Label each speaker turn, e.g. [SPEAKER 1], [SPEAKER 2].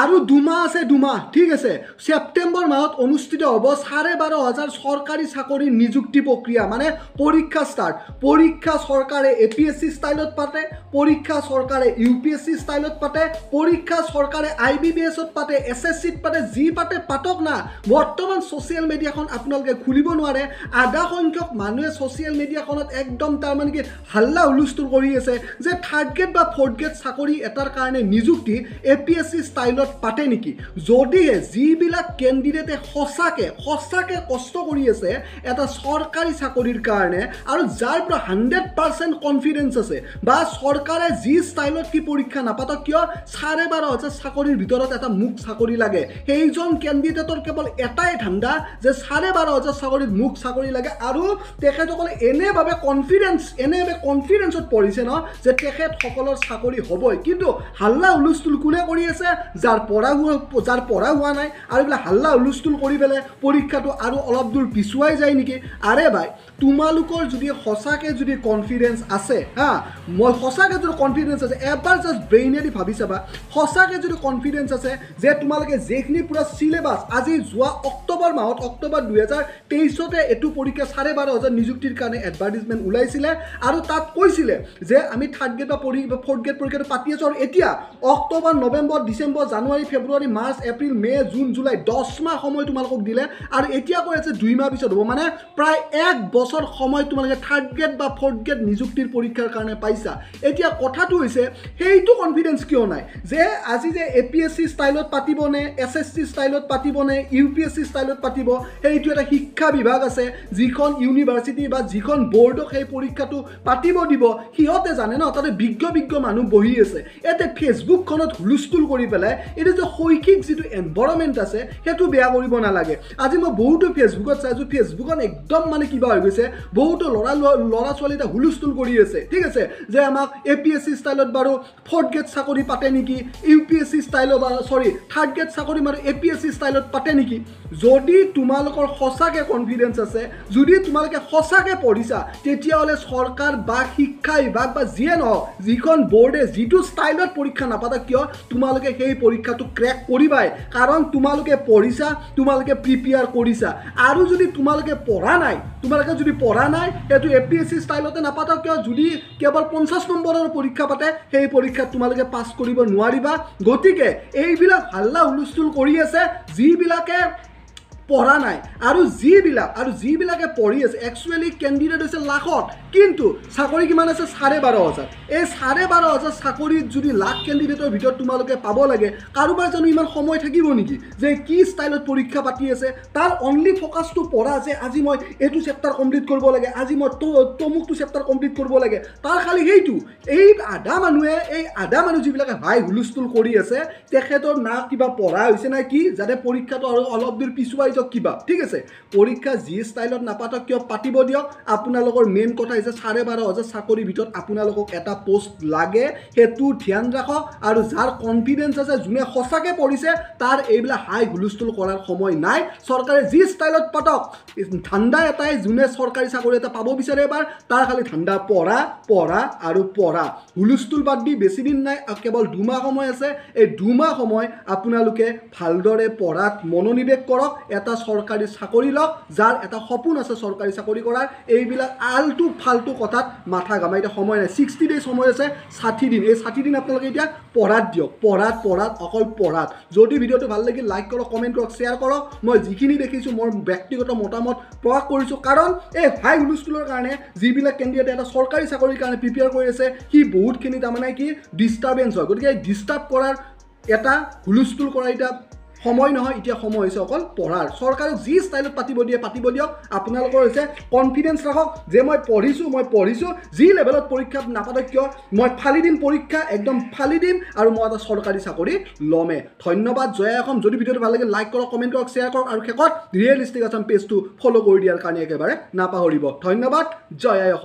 [SPEAKER 1] আৰু দুমাহ আছে দুমাহ ঠিক আছে। ছেপ্টেম্বৰ মাহত অনুষ্ঠিত হ'ব চাৰে বাৰ হাজাৰ চৰকাৰী চাকৰিৰ নিযুক্তি প্ৰক্ৰিয়া মানে পৰীক্ষা ষ্টাৰ্ট পৰীক্ষা চৰকাৰে এ পি এছ চি ষ্টাইলত পাতে পৰীক্ষা চৰকাৰে ইউ পি এছ চি ষ্টাইলত পাতে পৰীক্ষা চৰকাৰে আই বি বি এছত পাতে এছ এছ চিত পাতে যি পাতে পাতক না। বৰ্তমান ছ'চিয়েল মিডিয়াখন আপোনালোকে খুলিব নোৱাৰে। আধা সংখ্যক মানুহে ছ'চিয়েল মিডিয়াখনত একদম তাৰমানে কি হাল্লা হুলস্থুল কৰি আছে যে থাৰ্ড গ্ৰেড বা ফ'ৰ্থ গ্ৰেড চাকৰি এটাৰ কাৰণে নিযুক্তি এ পি এছ চি ষ্টাইলত পাতে নেকি? যদিহে যিবিলাক কেণ্ডিডেটে সঁচাকৈ সঁচাকৈ কষ্ট কৰি আছে এটা চৰকাৰী চাকৰিৰ কাৰণে আৰু যাৰ পৰা হাণ্ড্ৰেড পাৰ্চেণ্ট কনফিডেঞ্চ আছে বা চৰকাৰে যি ষ্টাইলত কি পৰীক্ষা নাপাতক কিয় চাৰে বাৰ হাজাৰ চাকৰিৰ ভিতৰত এটা মোক চাকৰি লাগে। সেইজন কেণ্ডিডেটৰ কেৱল এটাই ধান্দা যে চাৰে বাৰ হাজাৰ চাকৰিত মোক চাকৰি লাগে আৰু তেখেতসকলে এনেভাৱে কনফিডেঞ্চ এনেভাৱে কনফিডেঞ্চত পৰিছে ন যে তেখেতসকলৰ চাকৰি হ'বই। কিন্তু হাল্লা হুলস্থুল কোনে কৰি আছে? যাৰ পঢ়া হোৱা যাৰ পঢ়া হোৱা নাই আৰু এইবিলাক হাল্লা হুলস্থুল কৰি পেলাই পৰীক্ষাটো আৰু অলপ দূৰ পিছুৱাই যায় নেকি? আৰে ভাই তোমালোকৰ যদি সঁচাকৈ যদি কনফিডেঞ্চ আছে হা মই সঁচাকৈ যদি কনফিডেঞ্চ আছে এবাৰ জাষ্ট ব্ৰেইনেদি ভাবি চাবা সঁচাকৈ যদি কনফিডেঞ্চ আছে যে তোমালোকে যিখিনি পূৰা চিলেবাছ আজি যোৱা অক্টোবৰ মাহত অক্টোবৰ দুহেজাৰ তেইছতে এইটো পৰীক্ষা চাৰে বাৰ হাজাৰ নিযুক্তিৰ কাৰণে এডভাৰ্টিজমেণ্ট ওলাইছিলে আৰু তাত কৈছিলে যে আমি থাৰ্ড গ্ৰেড বা পৰী ফ'ৰ্থ গ্ৰেড পৰীক্ষাটো পাতি আছোঁ। আৰু এতিয়া October November December January February March April May' June July দহ মাহ সময় তোমালোকক দিলে আৰু এতিয়া কৈ আছে দুই মাহ পিছত হ'ব। মানে প্ৰায় এক বছৰ সময় তোমালোকে থাৰ্ড গ্ৰেড বা ফ'ৰ্থ গ্ৰেড নিযুক্তিৰ পৰীক্ষাৰ কাৰণে পাইছা। এতিয়া কথাটো হৈছে সেইটো কনফিডেঞ্চ কিয় নাই? যে আজি যে এ পি এছ চি ষ্টাইলত পাতিবনে এছ এছ চি ষ্টাইলত পাতিবনে ইউ পি এছ চি ষ্টাইলত পাতিব সেইটো এটা শিক্ষা বিভাগ আছে যিখন ইউনিভাৰ্চিটি বা যিখন বৰ্ডক সেই পৰীক্ষাটো পাতিব দিব সিহঁতে জানে ন তাতে বিজ্ঞ বিজ্ঞ মানুহ বহি আছে। ইয়াতে ফেচবুকখনত হুলস্থুল কৰি পেলাই এইটো যে শৈক্ষিক যিটো এনভাইৰমেণ্ট আছে সেইটো বেয়া কৰিব নালাগে। আজি মই বহুতো ফেচবুকত চাইছোঁ ফেচবুকত একদম মানে কিবা হৈ গৈছে। বহুতো ল'ৰা ল'ৰা ছোৱালী এটা হুলস্থুল কৰি আছে। ঠিক আছে? যে আমাক এ পি এছ চি ষ্টাইলত বাৰু ফ'ৰ্থ গ্ৰেড চাকৰি পাতে নেকি ইউ পি এছ চি ষ্টাইলত চৰি থাৰ্ড গ্ৰেড চাকৰি বাৰু এ পি এছ চি ষ্টাইলত পাতে নেকি? যদি তোমালোকৰ সঁচাকৈ কনফিডেঞ্চ আছে যদি তোমালোকে সঁচাকৈ পঢ়িছা তেতিয়াহ'লে চৰকাৰ বা শিক্ষা বিভাগ বা যিয়ে নহওক যিখন বৰ্ডে যিটো ষ্টাইলত পৰীক্ষা নাপাতা কিয় তোমালোকে সেই পৰীক্ষাটো ক্ৰেক কৰিবাই। কাৰণ তোমালোকে পঢ়িছা তোমালোকে প্ৰিপেয়াৰ কৰিছা। আৰু যদি তোমালোকে পঢ়া নাই তোমালোকে যদি পঢ়া নাই সেইটো এ পি এছ চি ষ্টাইলতে নাপাতা কিয়? যদি কেৱল পঞ্চাছ নম্বৰৰ পৰীক্ষা পাতে সেই পৰীক্ষাত তোমালোকে পাছ কৰিব নোৱাৰিবা। গতিকে এইবিলাক হাল্লা হুলস্থুল কৰি আছে যিবিলাকে পঢ়া নাই। আৰু যিবিলাক আৰু যিবিলাকে পঢ়ি আছে একচুৱেলি কেণ্ডিডেট হৈছে লাখত কিন্তু চাকৰি কিমান আছে? চাৰে বাৰ হাজাৰ। এই চাৰে বাৰ হাজাৰ চাকৰিত যদি লাখ কেণ্ডিডেটৰ ভিতৰত তোমালোকে পাব লাগে কাৰোবাৰ জানো ইমান সময় থাকিব নেকি? যে কি ষ্টাইলত পৰীক্ষা পাতি আছে? তাৰ অনলি ফ'কাছটো পঢ়া যে আজি মই এইটো চেপ্টাৰ কমপ্লিট কৰিব লাগে আজি মই তমুকটো চেপ্টাৰ কমপ্লিট কৰিব লাগে। তাৰ খালি সেইটো। এই আধা মানুহে এই আধা মানুহ যিবিলাকে হাই হুলস্থুল কৰি আছে তেখেতৰ না কিবা পঢ়া হৈছে না কি? যাতে পৰীক্ষাটো আৰু অলপ দূৰ পিছুৱাই যাওক কিবা ঠিক আছে? পৰীক্ষা যি ষ্টাইলত নাপাতক কিয় পাতিব দিয়ক? আপোনালোকৰ মেইন কথা হৈছে চাৰে বাৰ হাজাৰ চাকৰিৰ ভিতৰত আপোনালোকক এটা পষ্ট লাগে সেইটো ধ্যান ৰাখক আৰু যাৰ কনফিডেঞ্চ আছে যোনে সঁচাকৈ পঢ়িছে তাৰ এইবিলাক হাই হুলস্থুল কৰাৰ সময় নাই। চৰকাৰে যি ষ্টাইলত পাতক ঠাণ্ডা এটাই যোনে চৰকাৰী চাকৰি এটা পাব বিচাৰে এবাৰ তাৰ খালি ঠাণ্ডা পঢ়া পঢ়া আৰু পঢ়া। হুলস্থুল বাদ দি বেছি দিন নাই কেৱল দুমাহ সময় আছে। এই দুমাহ সময় আপোনালোকে ভালদৰে পঢ়াত মনোনিৱেশ কৰক এটা চৰকাৰী চাকৰি লওক যাৰ এটা সপোন আছে চৰকাৰী চাকৰি কৰাৰ এইবিলাক আলটু ফাল্টু কথাত মাথা ঘামাই এতিয়া সময় নাই। ছিক্সটি ডেইজ সময় আছে ষাঠি দিন। এই ষাঠি দিন আপোনালোকে এতিয়া পঢ়াত দিয়ক। পঢ়াত পঢ়াত অকল পঢ়াত। যদি ভিডিঅ'টো ভাল লাগিল লাইক কৰক কমেণ্ট কৰক শ্বেয়াৰ কৰক। মই যিখিনি দেখিছোঁ মোৰ ব্যক্তিগত মতামত প্ৰকাশ কৰিছোঁ। কাৰণ এই হাই হুলস্থুলৰ কাৰণে যিবিলাক কেণ্ডিডেটে এটা চৰকাৰী চাকৰিৰ কাৰণে প্ৰিপেয়াৰ কৰি আছে সি বহুতখিনি তাৰমানে কি ডিষ্টাৰ্বেঞ্চ হয়। গতিকে এই ডিষ্টাৰ্ব কৰাৰ এটা হুলস্থুল কৰা এতিয়া সময় নহয় এতিয়া সময় হৈছে অকল পঢ়াৰ। চৰকাৰক যি ষ্টাইলত পাতিব দিয়ে পাতিব দিয়ক। আপোনালোকৰ হৈছে কনফিডেঞ্চ ৰাখক যে মই পঢ়িছোঁ মই পঢ়িছোঁ যি লেভেলত পৰীক্ষা নাপাতক কিয়? মই ফালি দিম পৰীক্ষা একদম ফালি দিম আৰু মই এটা চৰকাৰী চাকৰি ল'মে। ধন্যবাদ জয়া অসম। যদি ভিডিঅ'টো ভাল লাগে লাইক কৰক কমেণ্ট কৰক শ্বেয়াৰ কৰক আৰু শেষত ৰিয়েলিষ্টিক আছাম পেজটো ফ'ল' কৰি দিয়াৰ কাৰণে একেবাৰে নাপাহৰিব। ধন্যবাদ জয়া অসম।